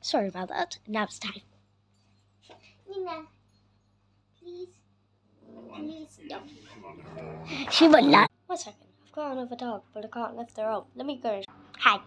Sorry about that. Now it's time. Nina, please, please, no. She would not. One second. I've got another dog, but I can't lift her up. Let me go. Hi.